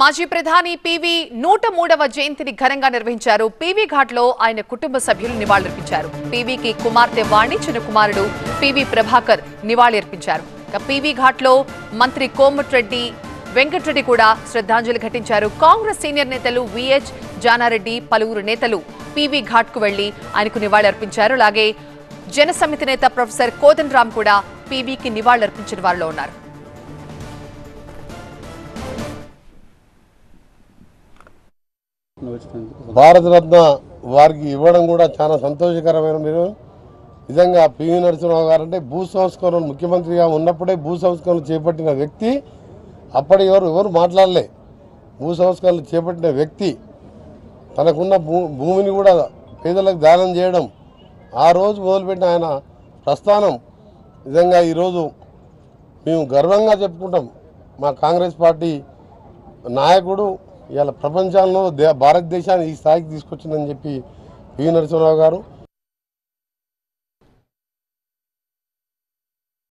మాజీ ప్రధాని పివి నూట మూడవ జయంతిని ఘనంగా నిర్వహించారు. పివి ఘాట్లో ఆయన కుటుంబ సభ్యులు నివాళులర్పించారు. పివికి కుమార్తె వాణి చిన్న కుమారుడు పివి ప్రభాకర్ నివాళులర్పించారు. ఇక పివి ఘాట్లో మంత్రి కోమటిరెడ్డి వెంకటరెడ్డి కూడా శ్రద్ధాంజలి ఘటించారు. కాంగ్రెస్ సీనియర్ నేతలు విహెచ్ జానారెడ్డి పలువురు నేతలు పివి ఘాట్కు వెళ్ళి ఆయనకు నివాళులర్పించారు. అలాగే జనసమితి నేత ప్రొఫెసర్ కోదన్ రామ్ కూడా పివికి నివాళులర్పించిన వారిలో ఉన్నారు. భారతరత్న వారికి ఇవ్వడం కూడా చాలా సంతోషకరమైన మీరు. నిజంగా పివి నరసింహరావు గారు అంటే భూ సంస్కరణ ముఖ్యమంత్రిగా ఉన్నప్పుడే భూ సంస్కరణ చేపట్టిన వ్యక్తి. అప్పటి ఎవరు ఎవరు మాట్లాడలే. భూ సంస్కరణలు చేపట్టిన వ్యక్తి. తనకున్న భూ భూమిని కూడా పేదలకు దానం చేయడం. ఆ రోజు మొదలుపెట్టిన ఆయన ప్రస్థానం. నిజంగా ఈరోజు మేము గర్వంగా చెప్పుకుంటాం. మా కాంగ్రెస్ పార్టీ నాయకుడు ఇవాళ ప్రపంచంలో దే భారతదేశాన్ని ఈ స్థాయికి తీసుకొచ్చిందని చెప్పి పివి నరసింహరావు గారు